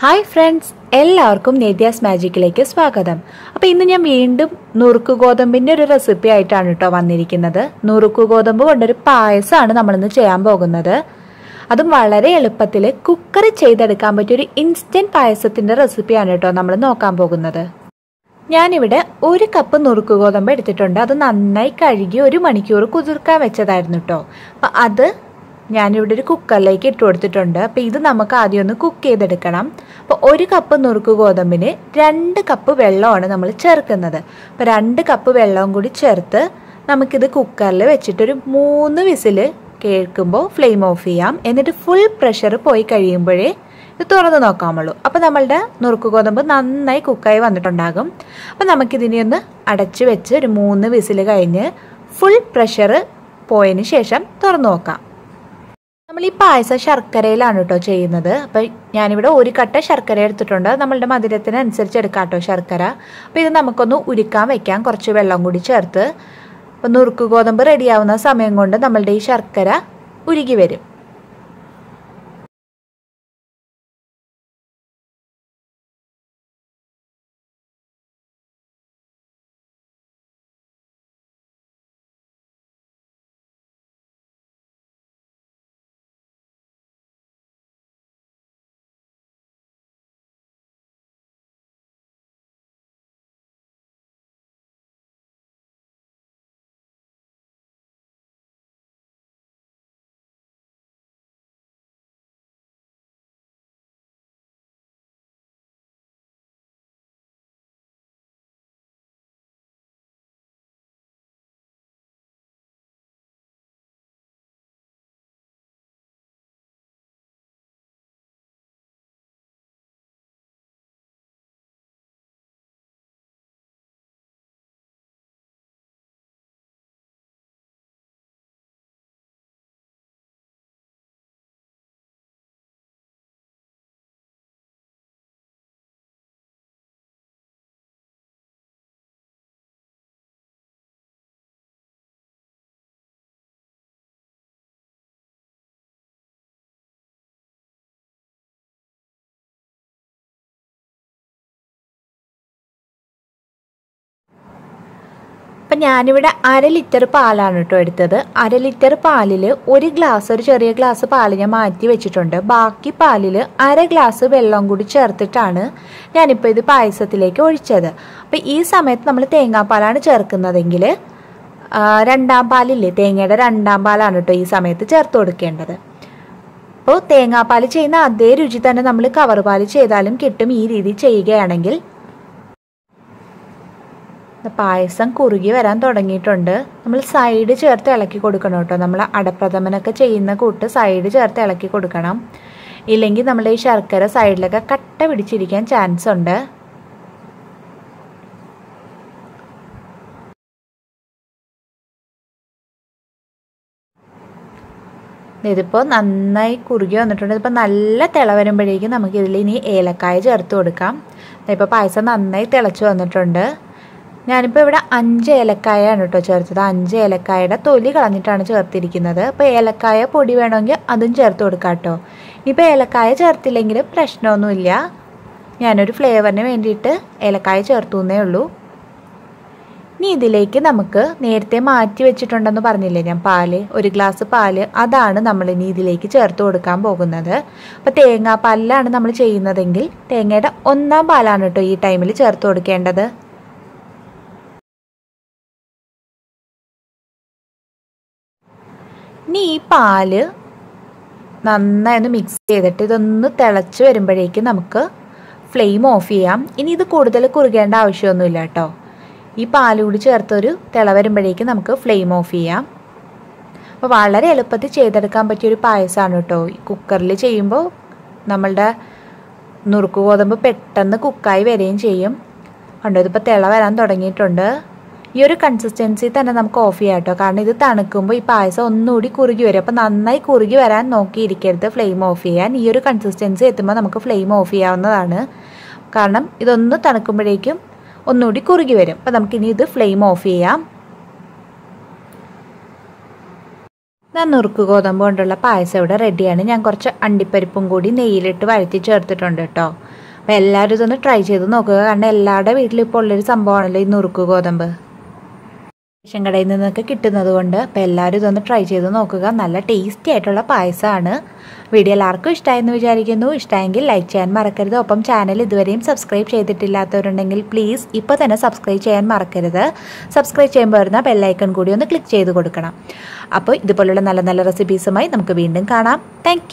Hi friends എല്ലാവർക്കും നേദ്യാസ് മാജിക്കിലേക്ക് സ്വാഗതം. അപ്പോൾ ഇന്ന് ഞാൻ വീണ്ടും നുറുക്ക് ഗോതമ്പിന്റെ ഒരു റെസിപ്പി ആയിട്ടാണ് കേട്ടോ വന്നിരിക്കുന്നത്. നുറുക്ക് ഗോതമ്പ് കൊണ്ടൊരു പായസമാണ് നമ്മളിന്ന് ചെയ്യാൻ പോകുന്നത്. അതും വളരെ എളുപ്പത്തിൽ കുക്കറിൽ ചെയ്തെടുക്കാൻ പറ്റിയ ഒരു ഇൻസ്റ്റന്റ് പായസത്തിന്റെ റെസിപ്പിയാണ് കേട്ടോ നമ്മൾ നോക്കാൻ പോകുന്നത്. ഞാനിവിടെ ഒരു കപ്പ് നുറുക്ക് ഗോതമ്പ് എടുത്തിട്ടുണ്ട്. അത് നന്നായി കഴുകി ഒരു മണിക്കൂർ കുതിർക്കാൻ വെച്ചതായിരുന്നു കേട്ടോ അപ്പം അത് ഞാനിവിടെ ഒരു കുക്കറിലേക്ക് ഇട്ട് കൊടുത്തിട്ടുണ്ട്. അപ്പോൾ ഇത് നമുക്ക് ആദ്യം ഒന്ന് കുക്ക് ചെയ്തെടുക്കണം. അപ്പോൾ ഒരു കപ്പ് നുറുക്ക് ഗോതമ്പിന് രണ്ട് കപ്പ് വെള്ളമാണ് നമ്മൾ ചേർക്കുന്നത്. അപ്പോൾ രണ്ട് കപ്പ് വെള്ളവും കൂടി ചേർത്ത് നമുക്കിത് കുക്കറിൽ വെച്ചിട്ടൊരു മൂന്ന് വിസിൽ കേൾക്കുമ്പോൾ ഫ്ലെയിം ഓഫ് ചെയ്യാം. എന്നിട്ട് ഫുൾ പ്രഷർ പോയി കഴിയുമ്പോഴേ ഇത് തുറന്ന് നോക്കാമുള്ളൂ അപ്പോൾ നമ്മളുടെ നുറുക്ക് ഗോതമ്പ് നന്നായി കുക്കായി വന്നിട്ടുണ്ടാകും. അപ്പോൾ നമുക്കിതിനെ ഒന്ന് അടച്ചു വെച്ച് ഒരു മൂന്ന് വിസിൽ കഴിഞ്ഞ് ഫുൾ പ്രഷർ പോയതിന് ശേഷം തുറന്നു നോക്കാം. നമ്മൾ ഈ പായസം ശർക്കരയിലാണ് കേട്ടോ ചെയ്യുന്നത്. അപ്പം ഞാനിവിടെ ഒരു കട്ട ശർക്കര എടുത്തിട്ടുണ്ട്. നമ്മളുടെ മധുരത്തിനനുസരിച്ച് എടുക്കാം കേട്ടോ ശർക്കര. അപ്പോൾ ഇത് നമുക്കൊന്ന് ഉരുക്കാൻ വെക്കാം. കുറച്ച് വെള്ളം കൂടി ചേർത്ത്. അപ്പം നുറുക്ക് ഗോതമ്പ് റെഡിയാവുന്ന സമയം കൊണ്ട് നമ്മളുടെ ഈ ശർക്കര ഉരുകി വരും. അപ്പം ഞാനിവിടെ അര ലിറ്റർ പാലാണ് കേട്ടോ എടുത്തത്. അര ലിറ്റർ പാലിൽ ഒരു ഗ്ലാസ് ഒരു ചെറിയ ഗ്ലാസ് പാൽ ഞാൻ മാറ്റി വെച്ചിട്ടുണ്ട്. ബാക്കി പാലിൽ അര ഗ്ലാസ് വെള്ളം കൂടി ചേർത്തിട്ടാണ് ഞാനിപ്പോൾ ഇത് പായസത്തിലേക്ക് ഒഴിച്ചത്. അപ്പം ഈ സമയത്ത് നമ്മൾ തേങ്ങാപ്പാലാണ് ചേർക്കുന്നതെങ്കിൽ രണ്ടാം പാലില്ലേ തേങ്ങയുടെ രണ്ടാം പാലാണ് കേട്ടോ ഈ സമയത്ത് ചേർത്ത് കൊടുക്കേണ്ടത്. അപ്പോൾ തേങ്ങാപ്പാൽ ചെയ്യുന്ന അതേ രുചി തന്നെ നമ്മൾ കവർ പാൽ ചെയ്താലും കിട്ടും ഈ രീതി ചെയ്യുകയാണെങ്കിൽ. പായസം കുറുകി വരാൻ തുടങ്ങിയിട്ടുണ്ട്. നമ്മൾ സൈഡ് ചേർത്ത് ഇളക്കി കൊടുക്കണം കേട്ടോ. നമ്മൾ അടപ്രഥമനൊക്കെ ചെയ്യുന്ന കൂട്ട് സൈഡ് ചേർത്ത് ഇളക്കി കൊടുക്കണം. ഇല്ലെങ്കിൽ നമ്മുടെ ഈ ശർക്കര സൈഡിലൊക്കെ കട്ട പിടിച്ചിരിക്കാൻ ചാൻസ് ഉണ്ട്. ഇതിപ്പോൾ നന്നായി കുറുകി വന്നിട്ടുണ്ട്. ഇതിപ്പോൾ നല്ല തിള വരുമ്പോഴേക്കും നമുക്ക് ഇതിൽ ഇനി ഏലക്കായ ചേർത്ത് കൊടുക്കാം. ഇപ്പോൾ പായസം നന്നായി തിളച്ച് വന്നിട്ടുണ്ട്. ഞാനിപ്പോൾ ഇവിടെ അഞ്ച് ഏലക്കായാണ് കേട്ടോ ചേർത്തത്. അഞ്ച് ഏലക്കായയുടെ തൊലി കളഞ്ഞിട്ടാണ് ചേർത്തിരിക്കുന്നത്. അപ്പോൾ ഏലക്കായ പൊടി വേണമെങ്കിൽ അതും ചേർത്ത് കൊടുക്കാം കേട്ടോ. ഇനിയിപ്പോൾ ഏലക്കായ ചേർത്തില്ലെങ്കിലും പ്രശ്നമൊന്നുമില്ല. ഞാനൊരു ഫ്ലേവറിന് വേണ്ടിയിട്ട് ഏലക്കായ ചേർത്തു എന്നേ ഉള്ളൂ. ഇനി ഇതിലേക്ക് നമുക്ക് നേരത്തെ മാറ്റി വെച്ചിട്ടുണ്ടെന്ന് പറഞ്ഞില്ലേ ഞാൻ പാൽ? ഒരു ഗ്ലാസ് പാൽ. അതാണ് നമ്മൾ ഇനി ഇതിലേക്ക് ചേർത്ത് കൊടുക്കാൻ പോകുന്നത്. അപ്പോൾ തേങ്ങാപ്പാലിലാണ് നമ്മൾ ചെയ്യുന്നതെങ്കിൽ തേങ്ങയുടെ ഒന്നാം പാലാണ് കേട്ടോ ഈ ടൈമിൽ ചേർത്ത് കൊടുക്കേണ്ടത്. ഇനി ഈ പാൽ നന്നായി ഒന്ന് മിക്സ് ചെയ്തിട്ട് ഇതൊന്ന് തിളച്ച് വരുമ്പോഴേക്കും നമുക്ക് ഫ്ലെയിം ഓഫ് ചെയ്യാം. ഇനി ഇത് കൂടുതൽ കുറുകേണ്ട ആവശ്യമൊന്നുമില്ല കേട്ടോ. ഈ പാൽ കൂടി ചേർത്തൊരു തിള വരുമ്പോഴേക്കും നമുക്ക് ഫ്ലെയിം ഓഫ് ചെയ്യാം. അപ്പോൾ വളരെ എളുപ്പത്തിൽ ചെയ്തെടുക്കാൻ പറ്റിയൊരു പായസമാണ് കേട്ടോ. കുക്കറിൽ ചെയ്യുമ്പോൾ നമ്മളുടെ നുറുക്ക് ഗോതമ്പ് പെട്ടെന്ന് കുക്കായി വരികയും ചെയ്യും. കണ്ടോ ഇതിപ്പോൾ തിള വരാൻ തുടങ്ങിയിട്ടുണ്ട്. ഈ ഒരു കൺസിസ്റ്റൻസി തന്നെ നമുക്ക് ഓഫ് ചെയ്യാം കേട്ടോ കാരണം ഇത് തണുക്കുമ്പോൾ ഈ പായസം ഒന്നുകൂടി കുറുകി വരും. അപ്പോൾ നന്നായി കുറുകി വരാൻ നോക്കിയിരിക്കരുത് ഫ്ലെയിം ഓഫ് ചെയ്യാൻ. ഈ ഒരു കൺസിസ്റ്റൻസി എത്തുമ്പോൾ നമുക്ക് ഫ്ലെയിം ഓഫ് ചെയ്യാവുന്നതാണ്. കാരണം ഇതൊന്ന് തണുക്കുമ്പോഴേക്കും ഒന്നുകൂടി കുറുകി വരും. അപ്പോൾ നമുക്കിനി ഇത് ഫ്ലെയിം ഓഫ് ചെയ്യാം. ഞാൻ നുറുക്ക് ഗോതമ്പ് കൊണ്ടുള്ള പായസം ഇവിടെ റെഡിയാണ് ഞാൻ കുറച്ച് അണ്ടിപ്പരിപ്പും കൂടി നെയ്യിലിട്ട് വഴറ്റി ചേർത്തിട്ടുണ്ട് കേട്ടോ അപ്പോൾ എല്ലാവരും ഇതൊന്ന് ട്രൈ ചെയ്ത് നോക്കുക. കാരണം എല്ലാവരുടെ വീട്ടിലും ഇപ്പോൾ ഉള്ളൊരു സംഭവമാണല്ലോ ഈ നുറുക്ക് ഗോതമ്പ്. റേഷൻ കടയിൽ നിന്നൊക്കെ കിട്ടുന്നത് കൊണ്ട് അപ്പോൾ എല്ലാവരും ഇതൊന്ന് ട്രൈ ചെയ്ത് നോക്കുക. നല്ല ടേസ്റ്റി ആയിട്ടുള്ള പായസമാണ്. വീഡിയോ എല്ലാവർക്കും ഇഷ്ടമായെന്ന് വിചാരിക്കുന്നു. ഇഷ്ടമായെങ്കിൽ ലൈക്ക് ചെയ്യാൻ മറക്കരുത്. ഒപ്പം ചാനൽ ഇതുവരെയും സബ്സ്ക്രൈബ് ചെയ്തിട്ടില്ലാത്തവരുണ്ടെങ്കിൽ പ്ലീസ് ഇപ്പോൾ തന്നെ സബ്സ്ക്രൈബ് ചെയ്യാൻ മറക്കരുത്. സബ്സ്ക്രൈബ് ചെയ്യുമ്പോൾ വരുന്ന ബെല്ലൈക്കൺ കൂടി ഒന്ന് ക്ലിക്ക് ചെയ്ത് കൊടുക്കണം. അപ്പോൾ ഇതുപോലുള്ള നല്ല നല്ല റെസിപ്പീസുമായി നമുക്ക് വീണ്ടും കാണാം. താങ്ക്